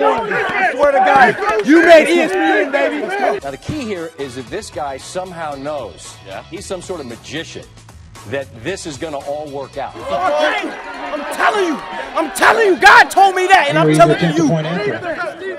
right. You made ESPN, baby. Now, the key here is that this guy somehow knows, yeah. he's some sort of magician, that this is going to all work out. I'm telling you. I'm telling you. God told me that, and I'm telling you.